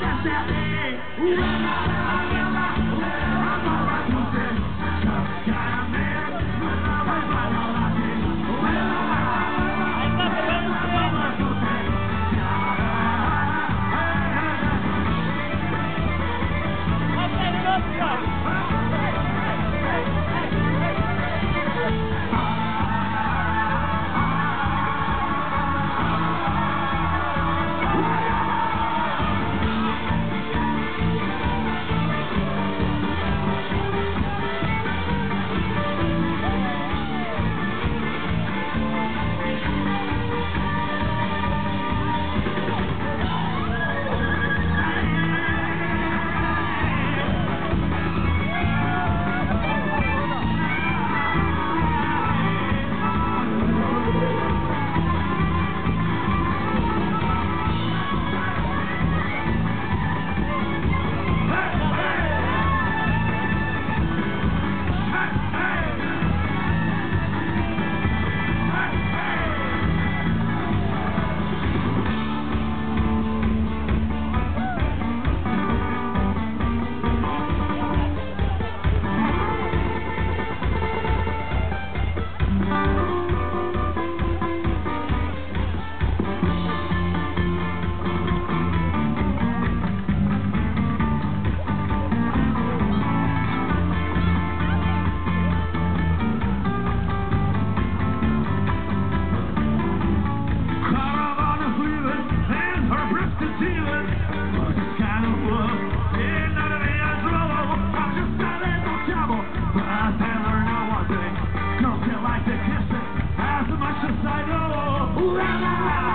Ooh, la, la, la.